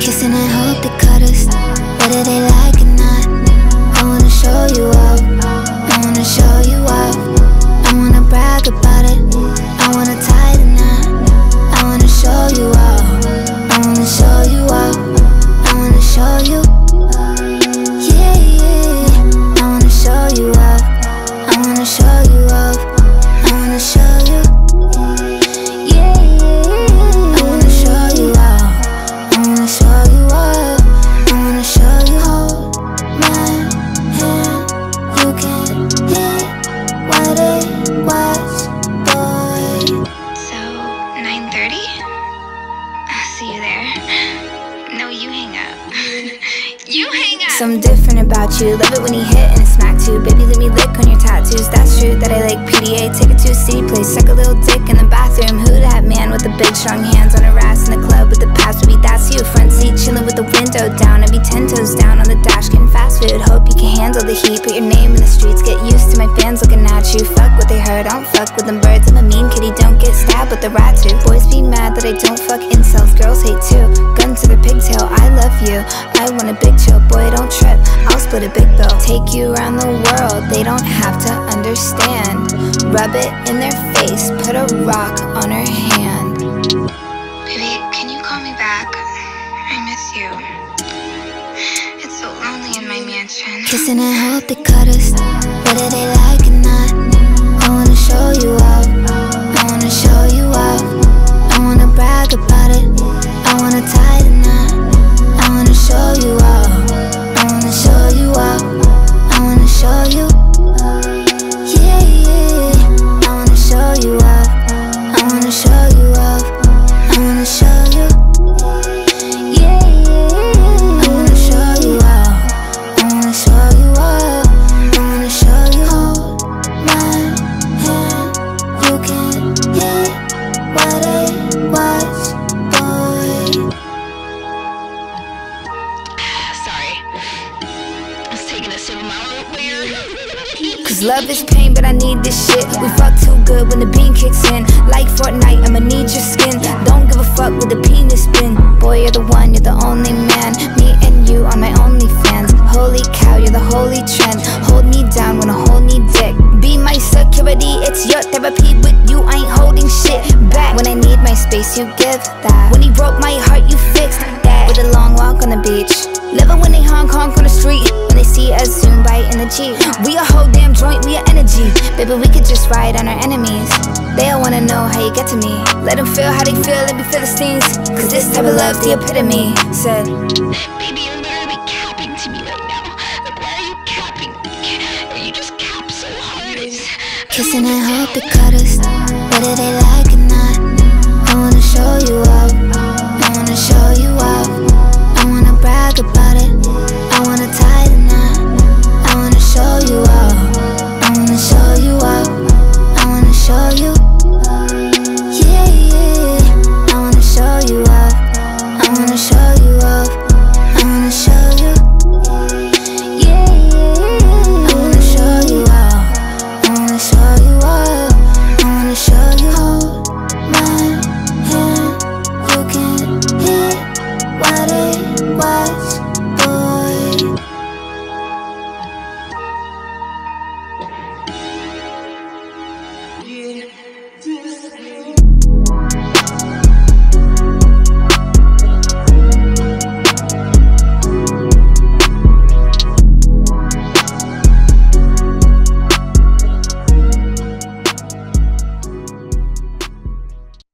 Kissing and hope it cut us. They you hang up. you hang up! Something different about you. Love it when you hit and smack too. Baby, let me lick on your tattoos. That's true that I like PDA. Take it to a city place. Suck a little dick in the bathroom. Who that man with the big strong hands on her ass in the club with the past? Baby, that's you. Front seat chilling with the window down. I be ten toes down on the dash getting fast food. Hope you can handle the heat. Put your name in the streets. Get used to my fans looking at you. Fuck what they heard. I don't fuck with them birds. I'm a mean kitty. Don't get stabbed with the rat too. Boys be mad that I don't fuck incels. Girls hate too. Gun to the pigtail. I love you. I want a big chill. Boy, don't trip. I'll split a big bill. Take you around the world. They don't have to understand. Rub it in their face. Put a rock on her hand. Baby, can you call me back? I miss you. It's so lonely in my mansion. Kissing and hope they cut us. Whether they like Cause love is pain, but I need this shit. We fuck too good when the bean kicks in. Like Fortnite, I'ma need your skin. Don't give a fuck with the penis spin. Boy, you're the one, you're the only man. Me and you are my only fans. Holy cow, you're the holy trend. Hold me down when I hold me dick. Be my security, it's your therapy. With you, I ain't holding shit back. When I need my space, you give that. When he broke my heart, you fixed that. With a long walk on the beach. Living when they honk honk on the street. In the Jeep. We a whole damn joint, we a energy. Baby, we could just ride on our enemies. They all wanna know how you get to me. Let them feel how they feel, let me feel the stings. Cause this type of love's the epitome. Said, Baby, you're literally capping to me right now. Like, why are you capping? You just cap so hard. Kissing and hope they cut us. Whether they like